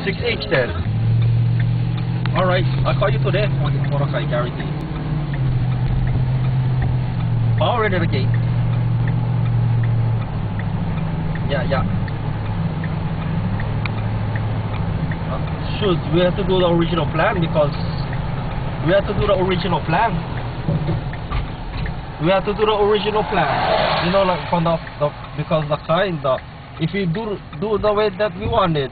6H then. Alright, I'll call you today for, for a site guarantee. Power in the gate. Yeah, yeah. Uh, shoot, we have to do the original plan because we have to do the original plan. We have to do the original plan. You know, like from the, the because the kind the if we do do the way that we wanted,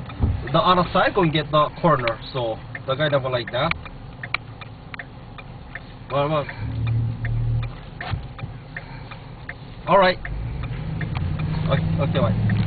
the other side going get the corner. So the guy never like that. Well, well. All right. Okay, okay, bye.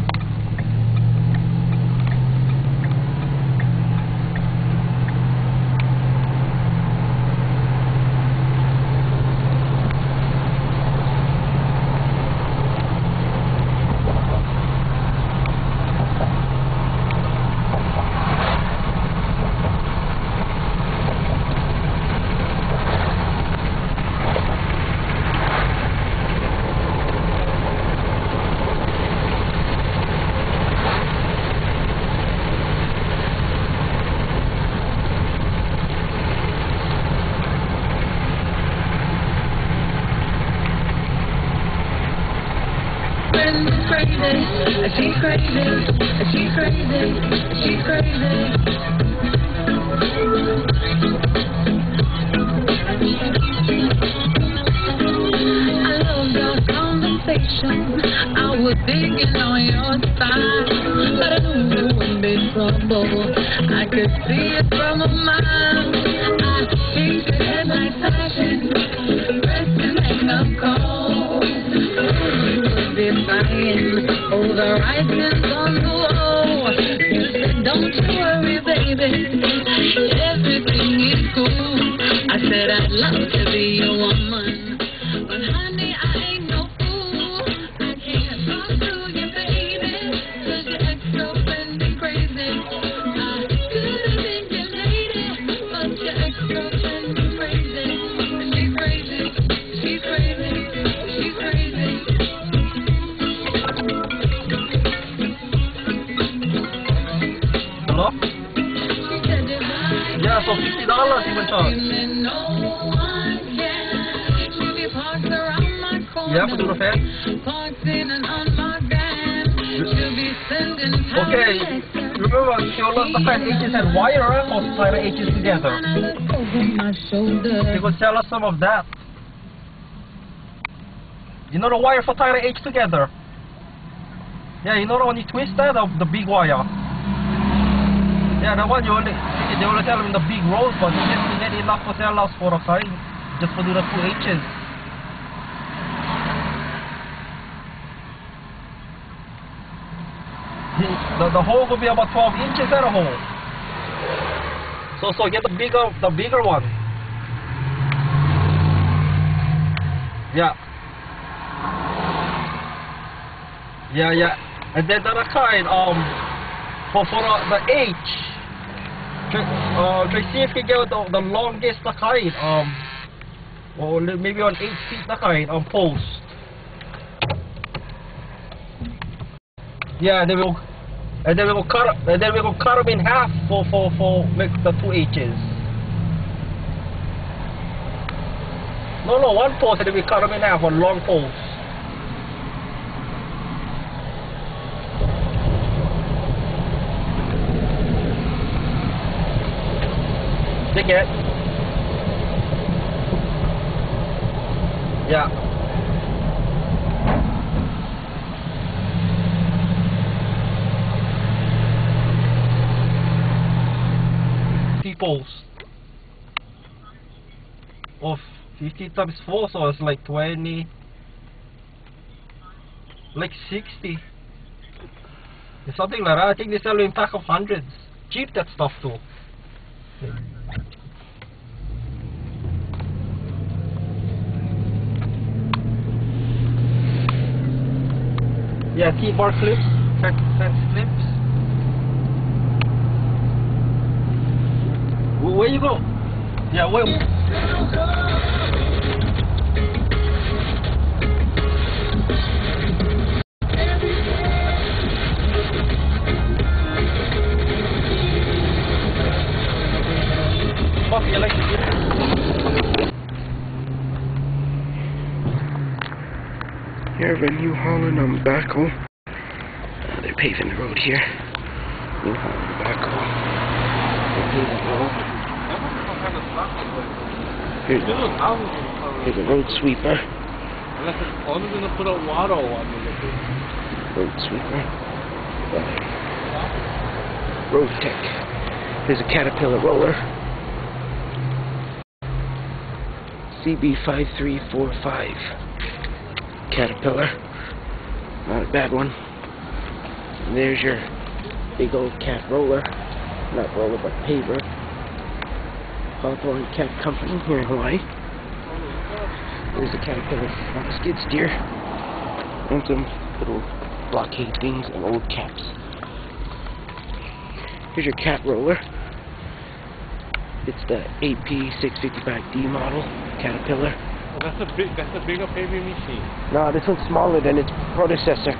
Crazy, she's crazy, she's crazy, she's crazy. I love your conversation. I was digging on your style, but I knew you would be trouble. I could see it from a mile. I think the headlights flashing, resting defying all oh, the writings on the wall. You said, don't you worry, baby, everything is cool. I said, I'd love to charge. Yeah, for the fan. Okay, remember Shola the fan H's and wire or Tyra H's together. You could tell us some of that. You know the wire for Tyra H together? Yeah, you know the one you twist that, the, the big wire. Yeah, the one you only, they only tell them the big rolls, but you you get enough for tell us for a kind, just for the two H's. The, the hole will be about 12 inches at a hole. So, so get the bigger, the bigger one. Yeah. Yeah, yeah. And then the other kind, um, for for uh, the H, try, uh, try see if you get the, the longest the kind, um, or maybe on 8 feet the kind, on post. Yeah, and then we'll, and then we will cut, and then we will cut them in half for for for make the two H's. No, no, one post, and then we cut them in half on long post. Yeah. Peoples. Of 50 times 4, so it's like 20. Like 60. Something like that. I think they sell in pack of hundreds. Cheap that stuff too. Yeah, T-bar clips, fence, fence clips. Where, where you go? Yeah, where? A New Holland um, backhoe. Uh, they're paving the road here. New Holland road. Here's a, here's a road sweeper. It's only gonna put a water on the Road sweeper. Uh, road tech. Here's a Caterpillar roller. CB5345. Caterpillar. Not a bad one. And there's your big old cat roller. Not roller, but paver. Hawthorne Cat Company here in Hawaii. There's a Caterpillar uh, skid steer. And some little blockade things and old caps. Here's your cat roller. It's the AP655D model Caterpillar. That's a big. That's a bigger paving machine. No, this one's smaller than its predecessor.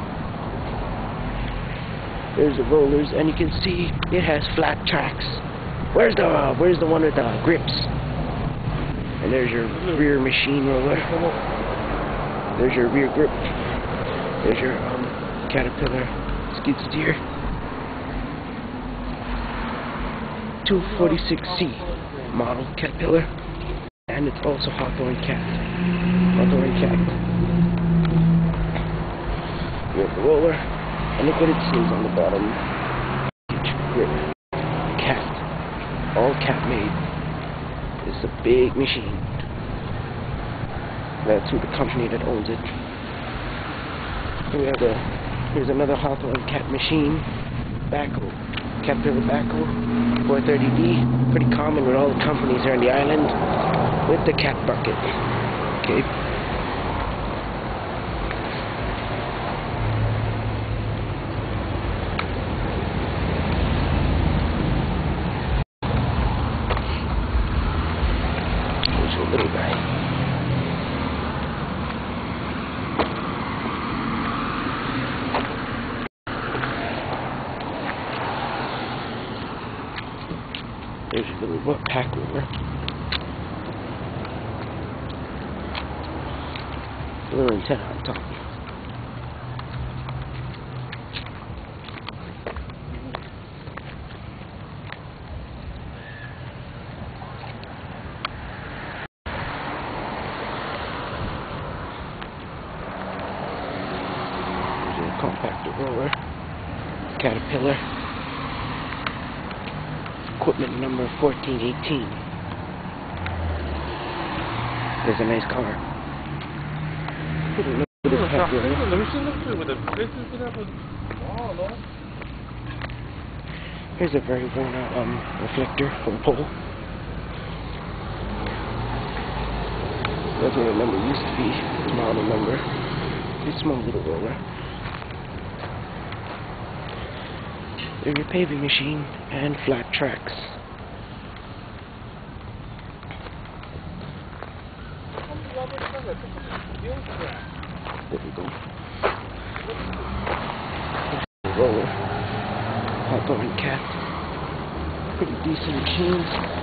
There's the rollers, and you can see it has flat tracks. Where's the Where's the one with the grips? And there's your rear machine roller. There's your rear grip. There's your um, Caterpillar skid steer. 246C model Caterpillar. And it's also Hawthorne Cat. Cat. Here's the roller. And look what it says on the bottom. Grip. Cat. All cat made. It's a big machine. That's who the company that owns it. We have a, here's another Hawthorne cat machine. Backhoe. Caterpillar backhoe. 430D. Pretty common with all the companies here on the island. With the cat bucket. Okay. There's a little guy. There's a little what pack roller. Little antenna on top. There's a compactor roller. Caterpillar. Equipment number 1418. There's a nice car. Look at this pack. Let me see. Look with the this is gonna a. Oh. Here's a very worn out um, reflector a pole. That's what the number used to be. It's model number. It's small little roller. There's your paving machine and flat tracks. There we go. Roller. Hawthorne cat. Pretty decent machines.